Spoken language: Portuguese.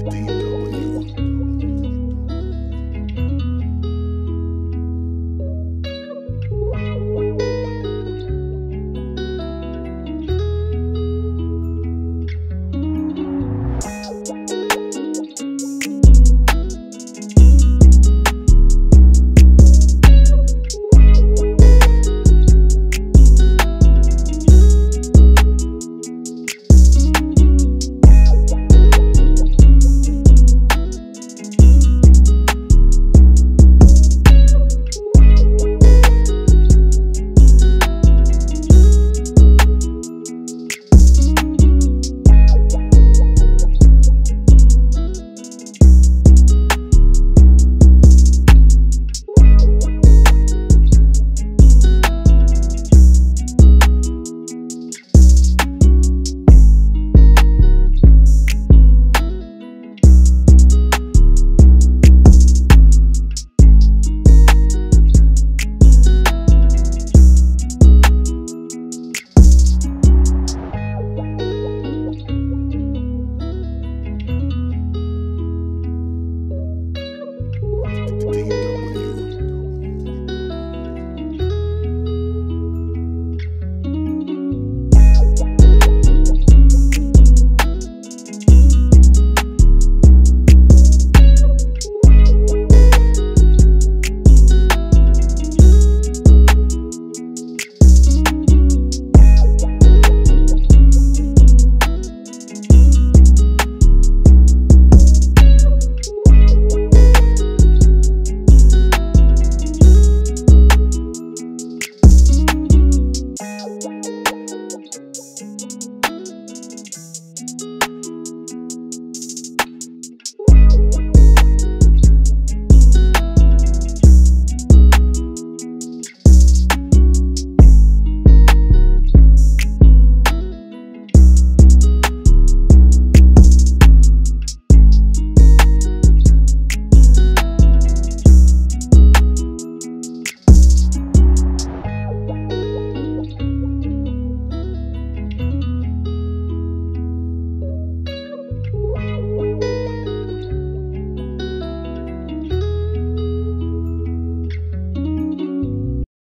Deep